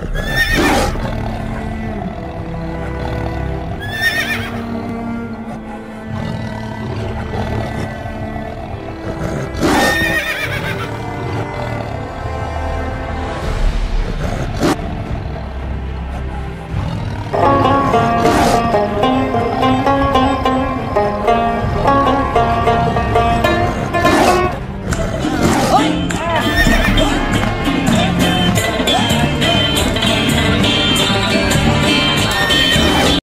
Yeah.